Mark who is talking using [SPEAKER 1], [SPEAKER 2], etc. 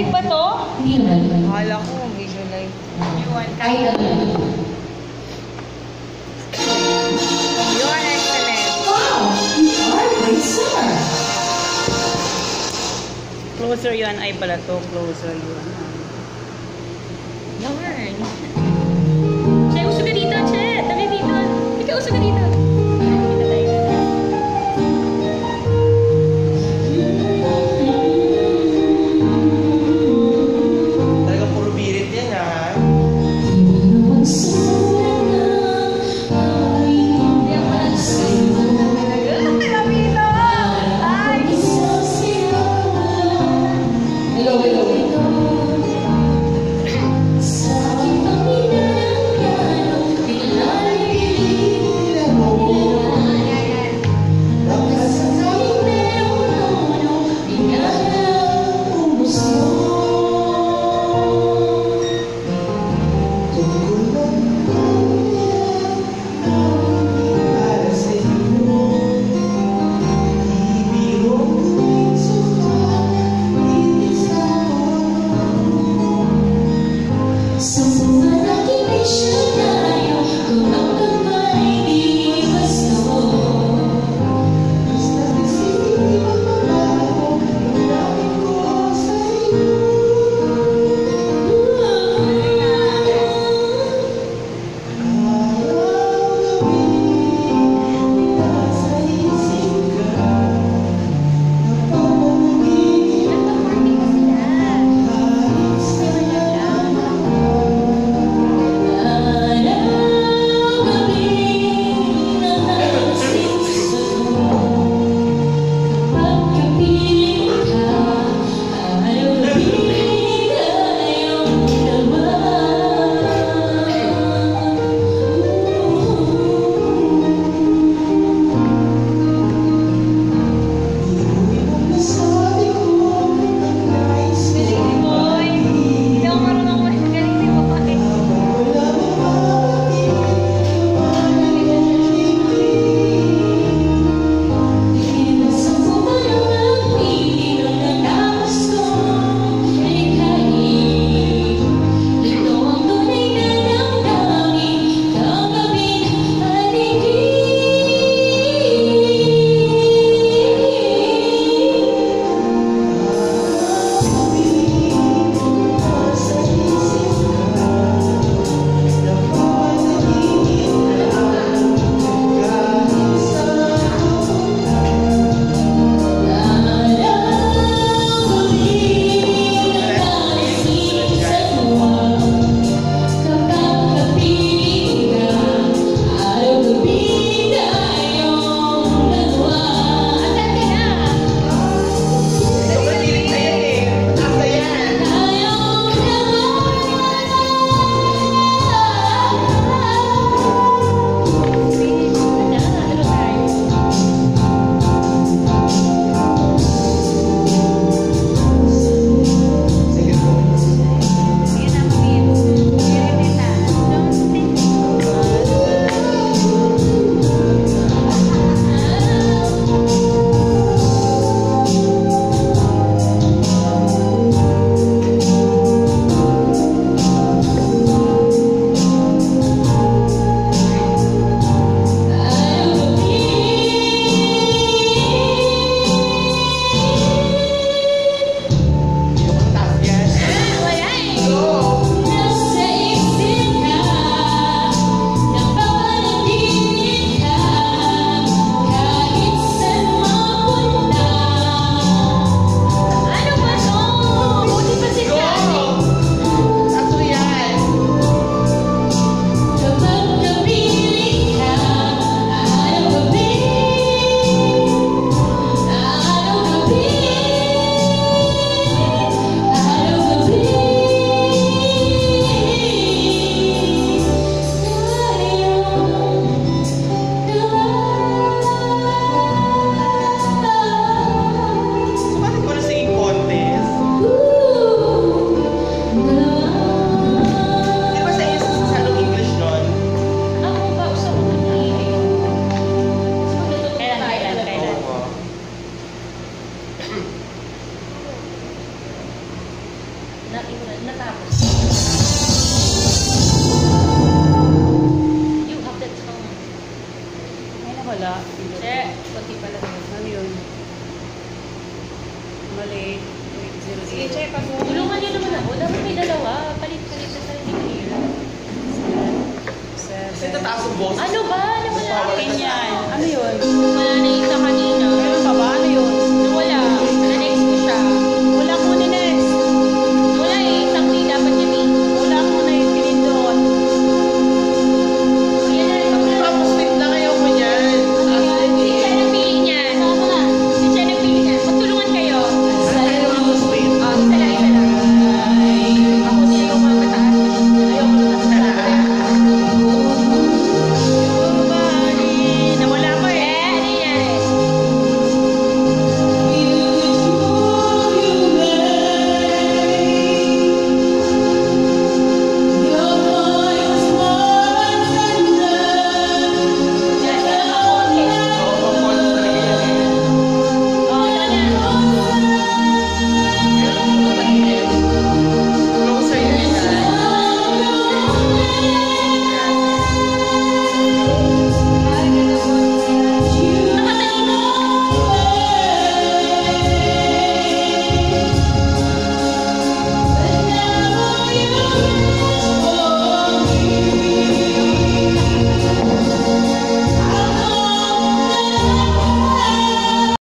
[SPEAKER 1] Live ba to?
[SPEAKER 2] Hindi naman.
[SPEAKER 1] Akala ko, video live.
[SPEAKER 2] Ano.
[SPEAKER 1] Excellent.
[SPEAKER 2] Wow! You are a great singer.
[SPEAKER 3] Closer yun ay pala to. Closer yun.
[SPEAKER 1] Yarn.